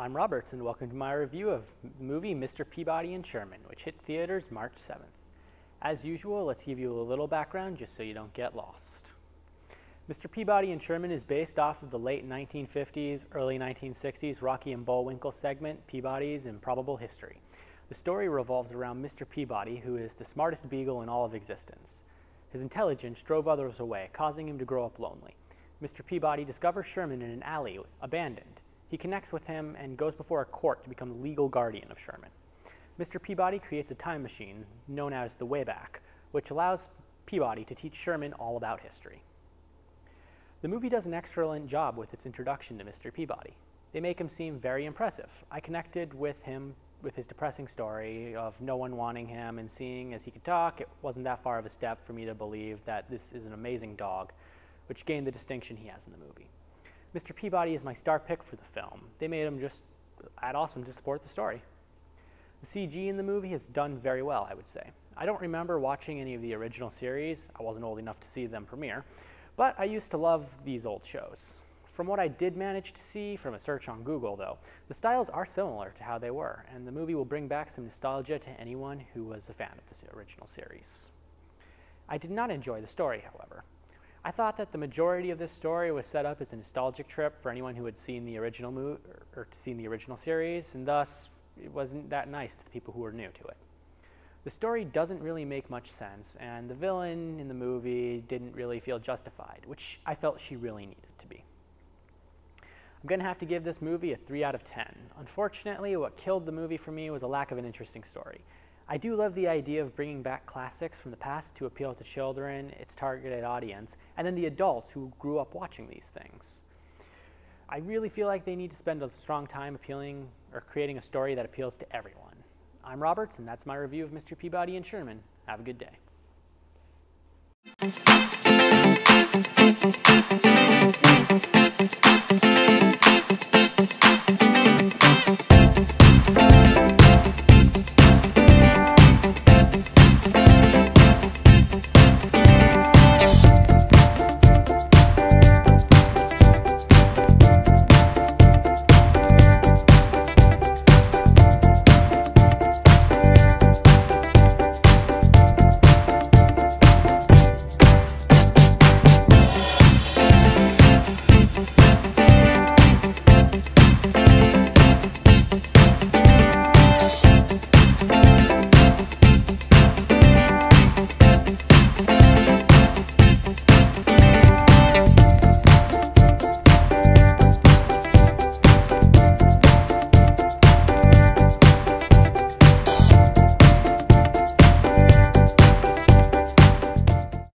I'm Roberts, and welcome to my review of the movie Mr. Peabody and Sherman, which hit theaters March 7th. As usual, let's give you a little background just so you don't get lost. Mr. Peabody and Sherman is based off of the late 1950s, early 1960s Rocky and Bullwinkle segment, Peabody's Improbable History. The story revolves around Mr. Peabody, who is the smartest beagle in all of existence. His intelligence drove others away, causing him to grow up lonely. Mr. Peabody discovers Sherman in an alley, abandoned. He connects with him and goes before a court to become the legal guardian of Sherman. Mr. Peabody creates a time machine known as the WABAC, which allows Peabody to teach Sherman all about history. The movie does an excellent job with its introduction to Mr. Peabody. They make him seem very impressive. I connected with him with his depressing story of no one wanting him and seeing as he could talk, it wasn't that far of a step for me to believe that this is an amazing dog, which gained the distinction he has in the movie. Mr. Peabody is my star pick for the film. They made him just add awesome to support the story. The CG in the movie has done very well, I would say. I don't remember watching any of the original series. I wasn't old enough to see them premiere, but I used to love these old shows. From what I did manage to see from a search on Google, though, the styles are similar to how they were, and the movie will bring back some nostalgia to anyone who was a fan of the original series. I did not enjoy the story, however. I thought that the majority of this story was set up as a nostalgic trip for anyone who had seen the original movie or seen the original series, and thus it wasn't that nice to the people who were new to it. The story doesn't really make much sense, and the villain in the movie didn't really feel justified, which I felt she really needed to be. I'm going to have to give this movie a 3 out of 10. Unfortunately, what killed the movie for me was a lack of an interesting story. I do love the idea of bringing back classics from the past to appeal to children, its targeted audience, and then the adults who grew up watching these things. I really feel like they need to spend a strong time appealing or creating a story that appeals to everyone. I'm Roberts, and that's my review of Mr. Peabody and Sherman. Have a good day.